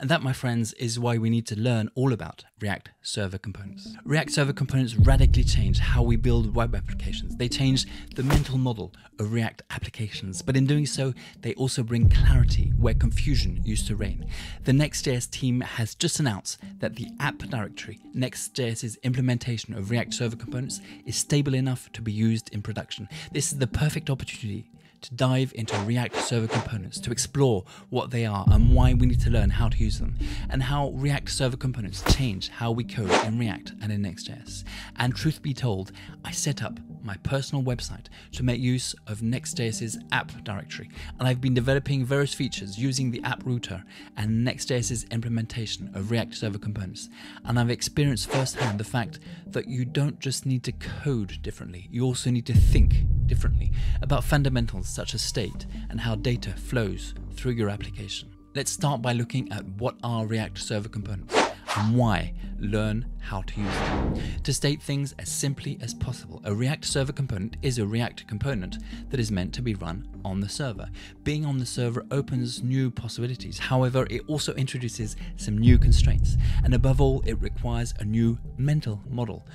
And that, my friends, is why we need to learn all about React Server Components. React Server Components radically change how we build web applications. They change the mental model of React applications, but in doing so, they also bring clarity where confusion used to reign. The Next.js team has just announced that the app directory, Next.js's implementation of React Server Components, is stable enough to be used in production. This is the perfect opportunity to dive into React Server Components to explore what they are and why we need to learn how to use them, and how React Server Components change how we code in React and in Next.js. And truth be told, I set up my personal website to make use of Next.js's app directory, and I've been developing various features using the app router and Next.js's implementation of React Server Components. And I've experienced firsthand the fact that you don't just need to code differently, you also need to think differently about fundamentals such as state and how data flows through your application. Let's start by looking at what are React Server Components and why learn how to use them. To state things as simply as possible, a React Server component is a React component that is meant to be run on the server. Being on the server opens new possibilities, however, it also introduces some new constraints, and above all, it requires a new mental model.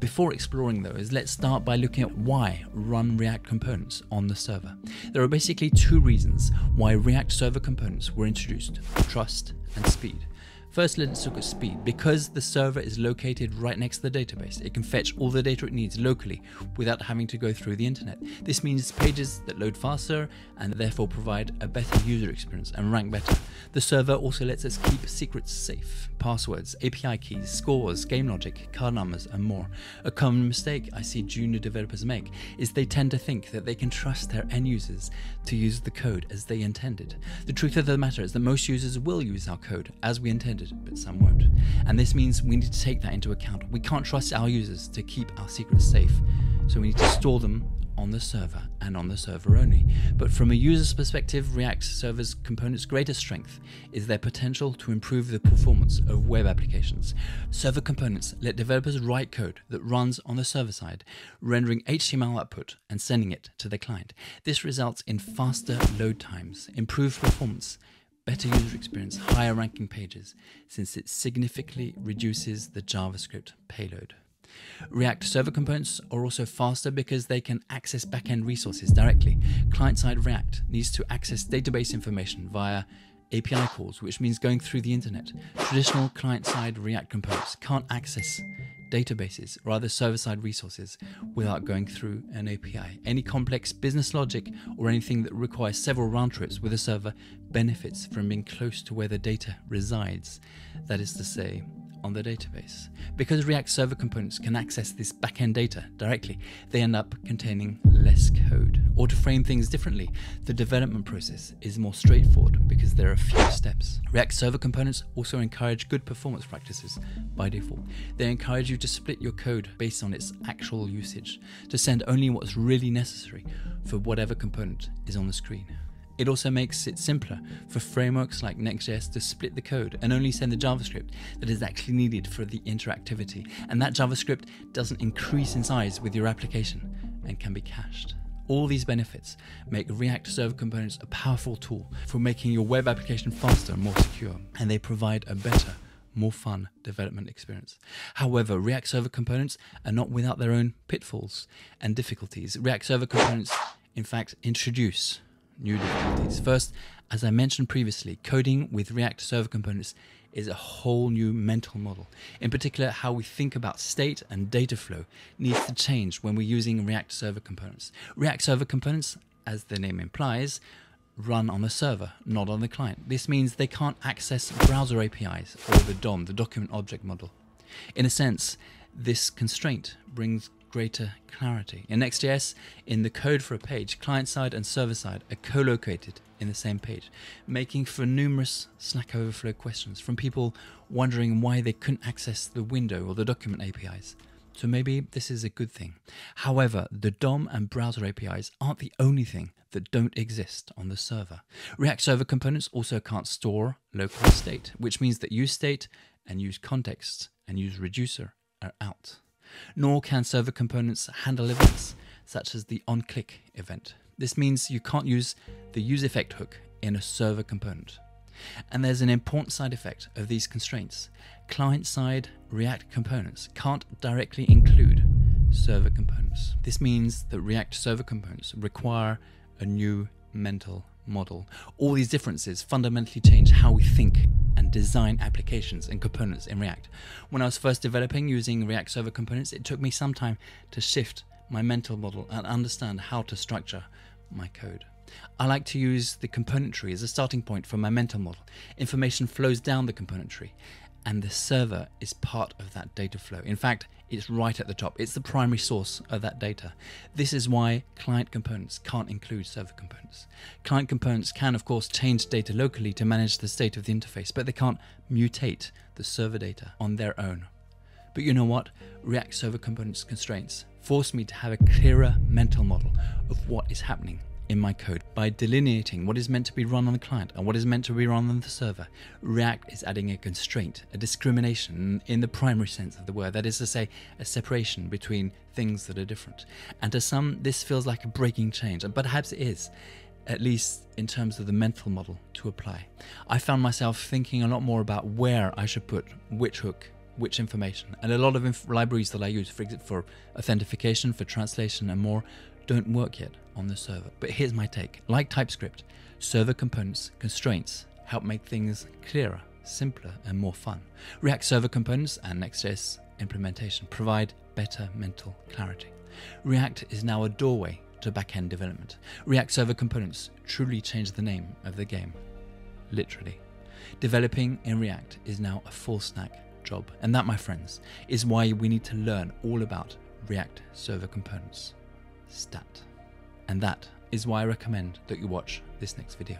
Before exploring those, let's start by looking at why run React components on the server. There are basically two reasons why React server components were introduced trust and speed. First, let's look at speed. Because the server is located right next to the database, it can fetch all the data it needs locally without having to go through the internet. This means pages that load faster and therefore provide a better user experience and rank better. The server also lets us keep secrets safe, passwords, API keys, scores, game logic, card numbers, and more. A common mistake I see junior developers make is they tend to think that they can trust their end users to use the code as they intended. The truth of the matter is that most users will use our code as we intended but some won't. And this means we need to take that into account. We can't trust our users to keep our secrets safe, so we need to store them on the server and on the server only. But from a user's perspective, React Server's components' greatest strength is their potential to improve the performance of web applications. Server components let developers write code that runs on the server side, rendering HTML output and sending it to the client. This results in faster load times, improved performance, better user experience, higher ranking pages, since it significantly reduces the JavaScript payload. React server components are also faster because they can access backend resources directly. Client side React needs to access database information via API calls, which means going through the internet. Traditional client side React components can't access databases or other server side resources without going through an API. Any complex business logic or anything that requires several round trips with a server benefits from being close to where the data resides. That is to say, on the database. Because React Server components can access this backend data directly, they end up containing less code. Or to frame things differently, the development process is more straightforward because there are fewer steps. React Server components also encourage good performance practices by default. They encourage you to split your code based on its actual usage, to send only what's really necessary for whatever component is on the screen. It also makes it simpler for frameworks like Next.js to split the code and only send the JavaScript that is actually needed for the interactivity. And that JavaScript doesn't increase in size with your application and can be cached. All these benefits make React Server Components a powerful tool for making your web application faster and more secure, and they provide a better, more fun development experience. However, React Server Components are not without their own pitfalls and difficulties. React Server Components, in fact, introduce new difficulties. First, as I mentioned previously, coding with React Server Components is a whole new mental model. In particular, how we think about state and data flow needs to change when we're using React Server Components. React Server Components, as the name implies, run on the server, not on the client. This means they can't access browser APIs or the DOM, the document object model. In a sense, this constraint brings greater clarity. In Next.js, in the code for a page, client side and server side are co located in the same page, making for numerous Stack Overflow questions from people wondering why they couldn't access the window or the document APIs. So maybe this is a good thing. However, the DOM and browser APIs aren't the only thing that don't exist on the server. React Server components also can't store local state, which means that use state and use context and use reducer are out nor can server components handle events such as the onClick event. This means you can't use the useEffect hook in a server component. And there's an important side effect of these constraints. Client side React components can't directly include server components. This means that React server components require a new mental model. All these differences fundamentally change how we think and design applications and components in React. When I was first developing using React server components, it took me some time to shift my mental model and understand how to structure my code. I like to use the component tree as a starting point for my mental model. Information flows down the component tree, and the server is part of that data flow. In fact, it's right at the top. It's the primary source of that data. This is why client components can't include server components. Client components can, of course, change data locally to manage the state of the interface, but they can't mutate the server data on their own. But you know what? React Server Components constraints force me to have a clearer mental model of what is happening in my code. By delineating what is meant to be run on the client and what is meant to be run on the server, React is adding a constraint, a discrimination in the primary sense of the word. That is to say, a separation between things that are different. And to some, this feels like a breaking change, but perhaps it is at least in terms of the mental model to apply. I found myself thinking a lot more about where I should put which hook which information. And a lot of libraries that I use for, for authentication, for translation, and more don't work yet on the server. But here's my take like TypeScript, server components, constraints help make things clearer, simpler, and more fun. React Server Components and Next.js implementation provide better mental clarity. React is now a doorway to backend development. React Server Components truly change the name of the game. Literally. Developing in React is now a full stack job. And that, my friends, is why we need to learn all about React Server Components. Stat. And that is why I recommend that you watch this next video.